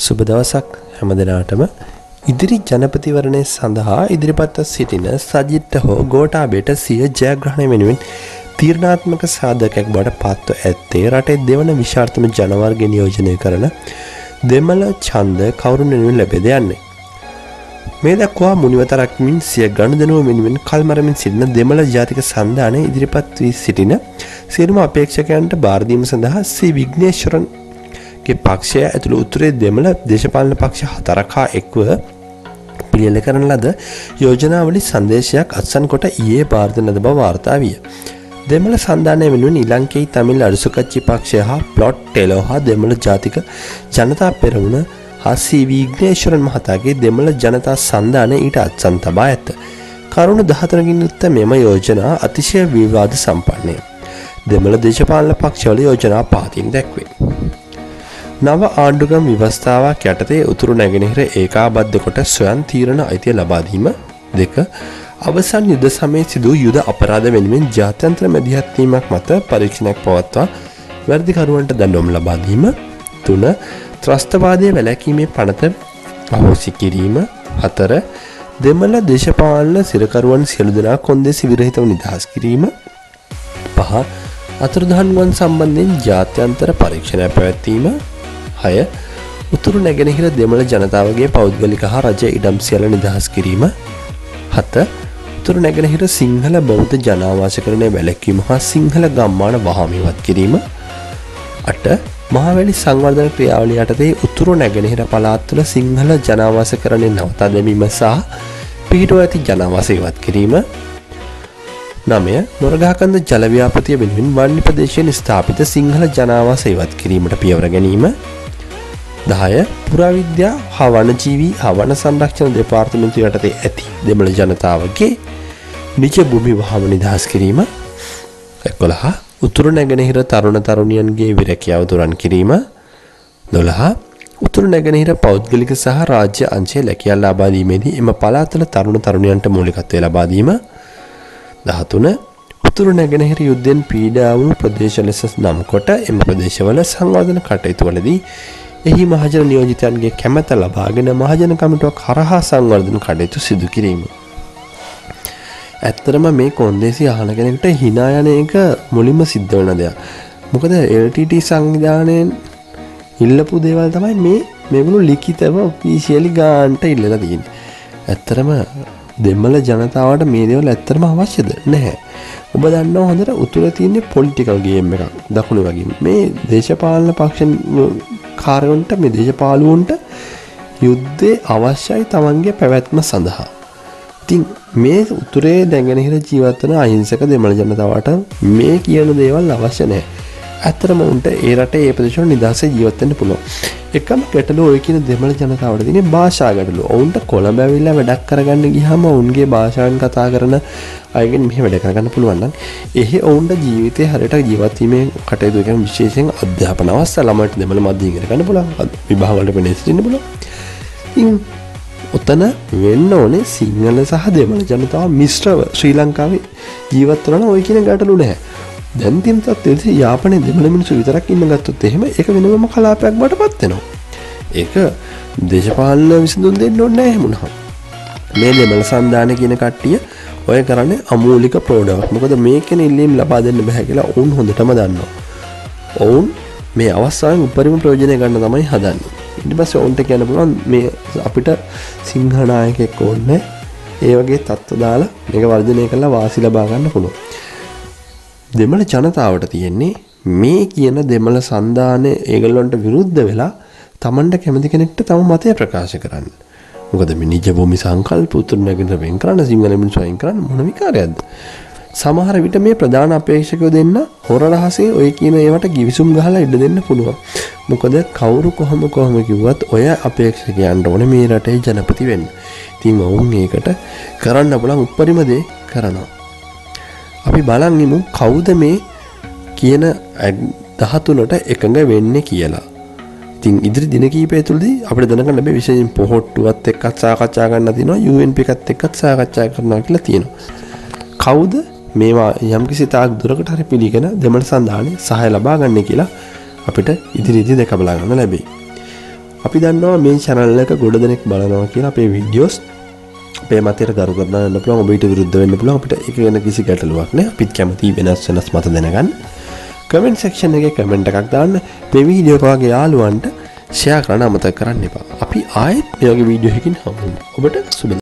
සුබ දවසක් හැම දෙනාටම ඉදිරි ජනපතිවරණය සඳහා ඉදිරිපත්ව සිටින සජිට්ට හෝ ගෝටාබේට සිය ජයග්‍රහණය වෙනුවෙන් තීරණාත්මක සාධකයක් බට පත්ව ඇත්තේ රටේ දෙවන විශාර්ථම ජනවර්ග නියෝජනය කරන දෙමළ ඡන්ද කවුරුන් වෙනුවෙන් ලැබෙද යන්නේ. මේ දක්වා මුනිවතරක්මින් සිය ගණදනුව වෙනුවෙන් කල්මරමින් සිටින දෙමළ ජාතික සන්ධානය ඉදිරිපත් වී සිටින සියලුම අපේක්ෂකයන්ට බාරදීම සඳහා සී විග්නේශ්වරන් ගේ පක්ෂය ඇතුළු උතුරේ දෙමළ දේශපාලන පක්ෂ හතරකා එක්ව පිළියල කරන ලද යෝජනාවලි සංදේශයක් අත්සන් කොට ඒ භාර්ධ නද බව වාර්තා විය. දෙමළ සන්ධානය වෙනුවෙන් ඉලංකෙයි තමිල් අඩුසුකච්චි පක්ෂය හා ප්ලොට් ටෙලෝ හා දෙමළ ජාතික ජනතා පෙරවුණ හස්සී වීග්නේශ්වරන් මහතාගේ දෙමළ ජනතා සන්ධාන ඊට අත්සන් තබා ඇත. කරුණු දහතරකින් යුත්ත මෙම යෝජනා අතිශය විවාද සම්පන්නය. දෙමළ දේශපාලන පක්ෂවල යෝජනා පාතින් දැක්වේ. නව ආණ්ඩුගම් විවස්ථාවක් යටතේ උතුරු නැගෙනහිර ඒකාබද්ධ කොට ස්වයන් තීරණ අයිතිය ලබාදීම දෙක අවසන් යුද සමය සිදූ යුද අපරාධ වෙනුවෙන් ජාත්‍යන්ත්‍ර මැදිහත්වීමක් මත පරීක්ෂණයක් පවත්වා වැරදිකරුවන්ට දඩොම් ලබාදීම තුන ත්‍රස්තවාදය වැලැකීමේ පනත අහෝසි කිරීම. හතර දෙමළ දේශපාලන සිරකරුවන් සියලු දෙනා කොන්දෙසි විරහිතව නිදහස් කිරීම. පහ අතුරුදහන්වන් සම්බන්ධයෙන් ජාත්‍යන්තර පරීක්ෂණය පැවැත්වීම. හය. උතුරු නැගෙනහිර දෙමළ ජනතාවගේ පෞද්ගලික හා රජ ඉඩම් සියල නිදහස් කිරීම. හත. උතුරු නැගෙනහිර සිංහල බෞද්ධ ජනාවාස කරණය වැලැක්වීම හා සිංහල ගම්මාන වහමිවත් කිරීම. අට. මහවැලි සංවර්ධන ක්‍රියාවලි යටතේ උතුරු නැගෙනහිර පළාත්තුල සිංහල ජනාවාස කරණය නවතා දැමීම සහ පිහිටුව ඇති ජනවාසයවත් කිරීම. නමය. නොරගාකන්ද ජලව්‍යාපතිය වෙනුවෙන් වන්නි ප්‍රදේශයෙන් ස්ථාපිත සිංහල ජනාවාස ඉවත් කිරීමට පියවර ගැනීම. දහය පුරාවිද්‍යා හවනජීවී හවන සංරක්ෂණ දෙපාර්තමන්තු යටතේ ඇති දෙමළ ජනතාවගේ නිච භූමි වහම නිදහස් කිරීම එක්කොළහා උතුරු නැගෙනහිර තරුණ තරුණියන්ගේ විරැකියාව තුරන් කිරීම දොළහා උතුරු නැගෙනහිර පෞද්ගලික සහ රාජ්‍ය අංශය ලැකියල් ලබාදීමේදී එම පලාතල තරුණ තරුණයන්ට මූලිකත්වය ලබාදීම දහතුන උතුරු නැගෙනහිර යුද්ධෙන් පීඩාවුණු ප්‍රදේශ ලෙස නම් කොට එම ප්‍රදේශවල සංවාධන කටයුතුවලදී එහි මහජන නියෝජිතයන්ගේ කැමැත ලබාගෙන මහජන කමිටුවක් හරහා සංවර්ධන කටයුතු සිදු කිරීම. ඇත්තරම මේ කොන්දේසි අහන කෙනෙක්ට හිනායන එක මුලින්ම සිද්ධ වන දෙයක්. මොකද LTT සංවිධානයෙන් ඉල්ලපු දේවල් තමයි මේ මෙවුණු ලිකිතව පිසියලි ගාන්ට ඉල්ලලා තියෙන. ඇත්තරම දෙමල ජනතාවට මේ දේවල් ඇත්තරම අවශ්‍යද නැහැ. ඔබ දන්න හොඳට උතුර තියන්නේ පොලිටිකල් ගේම් එකක් දකුණු වගේ මේ දේශපාලන පක්ෂ කාරයොන්ට මේ දේශපාලුවන්ට යුද්ධය අවශ්‍යයි තමන්ගේ පැවැත්ම සඳහා. ඉතින් මේ උතුරේ දැඟනහිර ජීවත්වන අහිංසක දෙමළ ජනතාවට මේ කියන දේවල් අවශ්‍ය නෑ. ඇත්තරම උන්ට ඒ රට ඒ ප්‍රදේශවල නිදහසේ ජීවත් වෙන්න පුළුවන්. එකම ගැටලුව ඔය කියන දෙමළ ජනතාවට තියෙන භාෂා ගැටලුව. ඔවුන්ට කොළඹ ඇවිල්ලා වැඩක් කරගන්න ගියාම ඔවුන්ගේ භාෂාවෙන් කතා කරන අයගෙන් මෙහෙ වැඩ කරගන්න පුළුවන් නම් එහෙ ඔවුන්ට ජීවිතේ හරියට ජීවත් වීමේ කටයුතු කරන විශේෂයෙන් අධ්‍යාපන අවස්ථා ළමයින්ට දෙමළ මාධ්‍යයෙන් ඉගෙන ගන්න පුළුවන්. විභාග වලට වෙන්නේ සිටින්න පුළුවන්. ඉතින් ඔතන වෙන්න ඕනේ සිංහල සහ දෙමළ ජනතාව මිශ්‍රව ශ්‍රී ලංකාවේ ජීවත් වන ඔය කියන ගැටලු නැහැ. දැන්තිම් තත්වද යාපනය දෙමළ මිනිසු විතරක් ඉන්න ගත්තොත් එහෙම එක වෙනම කලාපයක් බට පත්වෙනවා. ඒක දේශපාලන විසිඳුන් දෙන්න ඔන්න එහෙමුණහම්. මේ දෙමළ සන්ධාන කියන කට්ටිය ඔය කරන්න අමූලික ප්‍රෝඩක් මොකද මේකෙන ඉල්ලීම් ලබා දෙන්න බැහැ කියලා ඔවුන් හොඳටම දන්නවා. ඔවුන් මේ අවස්සාාවෙන් උපරිම ප්‍රෝජනය ගන්න තමයි හදන්න. ඉටි පස්ස ඔවුන්ට කියන්න පුළුවන් මේ අපිට සිංහනායකෙක් ඕන්න ඒ වගේ තත්ව දාලා මේක වර්ජනය කරලා වාසි ලබාගන්න පුළුව. දෙමළ ජනතාවට තියෙන්නේ මේ කියන දෙමළ සන්ධානය ඒගල්ලොන්ට විරුද්ධ වෙලා තමන්ට කැමති කෙනෙක්ට තම මතය ප්‍රකාශ කරන්න. මොකද මේ නිජ භූමි සංකල්ප උතුරු නැගෙනහිර වෙන් කරන්න සිංහල මිනිස්සු අයින් කරන්න මොන විකාරයක්ද? සමහර විට මේ ප්‍රධාන අපේක්ෂකයෝ දෙන්න හොර රහසේ ඔය කියන ඒවට ගිවිසුම් ගහලා ඉඩ දෙන්න පුළුවන්. මොකද කවුරු කොහොම කොහොම කිව්වත් ඔය අපේක්ෂකයන්ට ඕනේ මේ රටේ ජනපති වෙන්න. ඉතින් ඔවුන් ඒකට කරන්න පුළුවන් උපරිම දේ කරනවා. අපි බලන් ඉමු කවුද මේ කියන දහතුනට එකඟ වෙන්නේ කියලා. ඉතින් ඉදිරි දින කීපය තුළදී අපිට දැනගන්න ලැබෙ විශේෂයෙන් පොහොට්ටුවත් එක්කත් සාකච්ඡා ගන්න තියෙනවා UNP එකත් එක්කත් සාකච්ඡා කරනවා කියලා තියෙනවා. කවුද මේවා යම්කිසි තාක් දුරකට හරි පිළිගෙන දෙමළ සන්ධානයේ සහාය ලබා ගන්න කියලා අපිට ඉදිරියේදී දැක බලා ගන්න ලැබෙයි. අපි දන්නවා මේ channel එක ගොඩ දෙනෙක් බලනවා කියලා අපේ වීඩියෝස් අපේ මතයට ගරු කරන්න පුළුවන් ඔබට විරුද්ධ වෙන්න පුළුවන්. අපිට ඒක ගැන කිසි ගැටලුවක් නෑ අපිත් කැමති වෙනස් වෙනස් මත දැනගන්න. කමෙන්ට් සෙක්ෂන් එකේ කමෙන්ට් එකක් දාන්න. මේ වීඩියෝ එක වගේ යාළුවන්ට ෂෙයා කරන්න අමතක කරන්න එපා. අපි ආයෙත් මේ වගේ වීඩියෝ එකකින් හමු වෙනවා ඔබට සුබ